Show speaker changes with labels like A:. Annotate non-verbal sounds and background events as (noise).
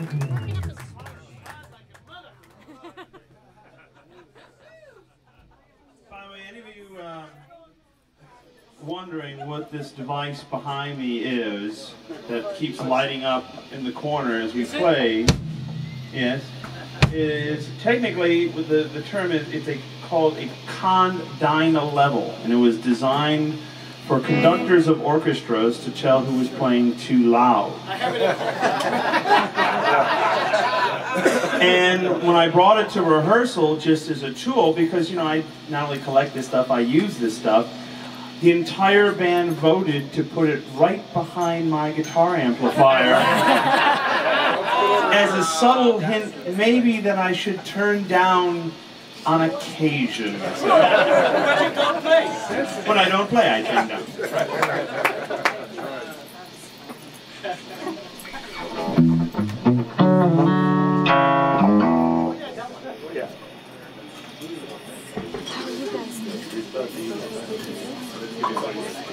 A: By the way, any of you um, wondering what this device behind me is that keeps lighting up in the corner as we play, yes, is technically the, the term is it's a called a condyna level, and it was designed for conductors of orchestras to tell who was playing too loud. (laughs) (laughs) and when I brought it to rehearsal just as a tool, because you know I not only collect this stuff, I use this stuff. The entire band voted to put it right behind my guitar amplifier as a subtle hint, maybe that I should turn down on occasion.
B: when you don't play.
A: When I don't play, I turn down.
C: How are you guys doing?